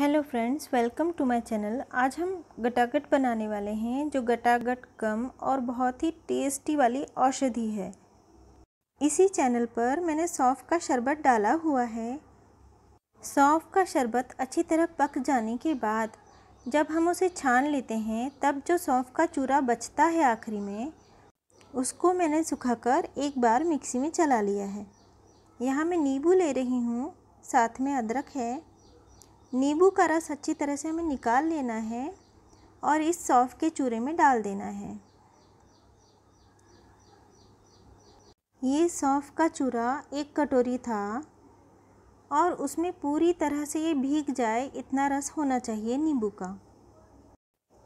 Hello friends, welcome to my channel. आज हम गटागट बनाने वाले हैं, जो गटागट कम और बहुत ही टेस्टी वाली औषधि है। इसी चैनल पर मैंने सौंफ का शरबत डाला हुआ है। सौंफ का शरबत अच्छी तरह पक जाने के बाद जब हम उसे छान लेते हैं, तब जो सौंफ का चूरा बचता है आखिरी में, उसको मैंने सुखाकर एक बार मिक्सी में चला लिया है। यहाँ मैं नींबू ले रही हूँ, साथ में अदरक है। नींबू का रस अच्छी तरह से हमें निकाल लेना है और इस सौफ के चूरे में डाल देना है। ये सौंफ का चूरा एक कटोरी था और उसमें पूरी तरह से ये भीग जाए, इतना रस होना चाहिए नींबू का।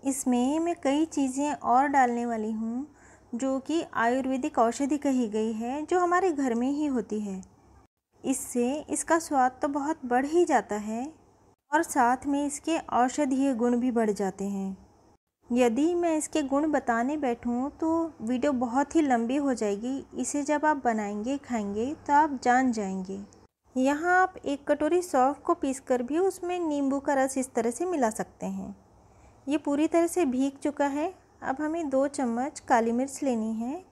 इसमें मैं कई चीज़ें और डालने वाली हूँ, जो कि आयुर्वेदिक औषधि कही गई है, जो हमारे घर में ही होती है। इससे इसका स्वाद तो बहुत बढ़ ही जाता है। और साथ में इसके औषधीय गुण भी बढ़ जाते हैं। यदि मैं इसके गुण बताने बैठूं तो वीडियो बहुत ही लंबी हो जाएगी। इसे जब आप बनाएँगे, खाएँगे तो आप जान जाएँगे। यहाँ आप एक कटोरी सौंफ को पीसकर भी उसमें नींबू का रस इस तरह से मिला सकते हैं। ये पूरी तरह से भीग चुका है। अब हमें दो चम्मच काली मिर्च लेनी है।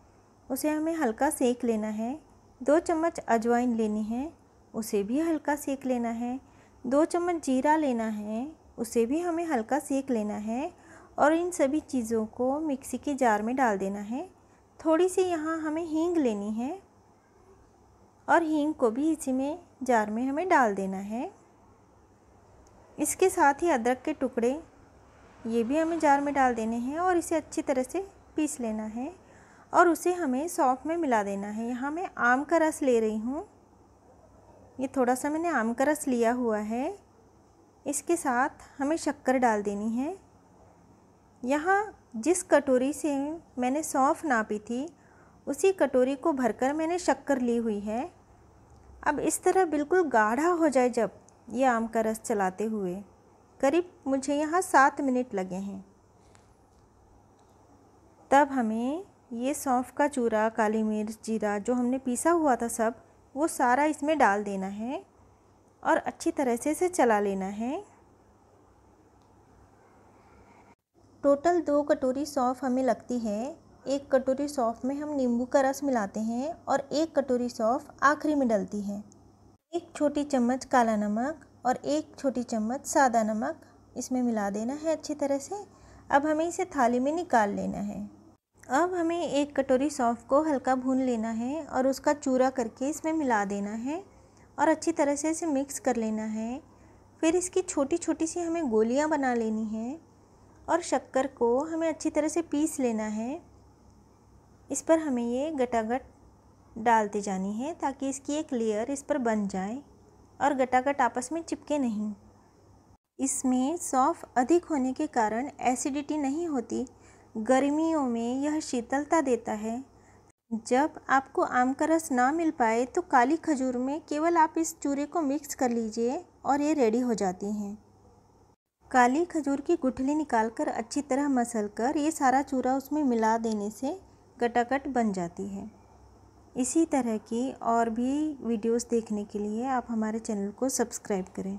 उसे हमें हल्का सेक लेना है। दो चम्मच अजवाइन लेनी है। उसे भी हल्का सेक लेना है। दो चम्मच जीरा लेना है, उसे भी हमें हल्का सेक लेना है और इन सभी चीज़ों को मिक्सी के जार में डाल देना है। थोड़ी सी यहाँ हमें हींग लेनी है और हींग को भी इसी में, जार में हमें डाल देना है। इसके साथ ही अदरक के टुकड़े, ये भी हमें जार में डाल देने हैं और इसे अच्छी तरह से पीस लेना है और उसे हमें सौंफ में मिला देना है। यहाँ मैं आम का रस ले रही हूँ। ये थोड़ा सा मैंने आम का रस लिया हुआ है। इसके साथ हमें शक्कर डाल देनी है। यहाँ जिस कटोरी से मैंने सौंफ नापी थी, उसी कटोरी को भरकर मैंने शक्कर ली हुई है। अब इस तरह बिल्कुल गाढ़ा हो जाए जब ये आम का रस चलाते हुए। करीब मुझे यहाँ सात मिनट लगे हैं। तब हमें ये सौंफ का चूरा, काली मिर्च, जीरा जो हमने पीसा हुआ था सब वो सारा इसमें डाल देना है और अच्छी तरह से इसे चला लेना है। टोटल दो कटोरी सौंफ हमें लगती है। एक कटोरी सौंफ में हम नींबू का रस मिलाते हैं और एक कटोरी सौंफ आखिरी में डलती है। एक छोटी चम्मच काला नमक और एक छोटी चम्मच सादा नमक इसमें मिला देना है अच्छी तरह से। अब हमें इसे थाली में निकाल लेना है। हमें एक कटोरी सौंफ को हल्का भून लेना है और उसका चूरा करके इसमें मिला देना है और अच्छी तरह से इसे मिक्स कर लेना है। फिर इसकी छोटी छोटी सी हमें गोलियाँ बना लेनी है और शक्कर को हमें अच्छी तरह से पीस लेना है। इस पर हमें ये गटागट डालते जानी है ताकि इसकी एक लेयर इस पर बन जाए और गटागट आपस में चिपके नहीं। इसमें सौंफ अधिक होने के कारण एसिडिटी नहीं होती गर्मियों में यह शीतलता देता है। जब आपको आम का रस ना मिल पाए तो काली खजूर में केवल आप इस चूरे को मिक्स कर लीजिए और ये रेडी हो जाती हैं। काली खजूर की गुठली निकालकर अच्छी तरह मसल कर ये सारा चूरा उसमें मिला देने से गटागट बन जाती है। इसी तरह की और भी वीडियोस देखने के लिए आप हमारे चैनल को सब्सक्राइब करें।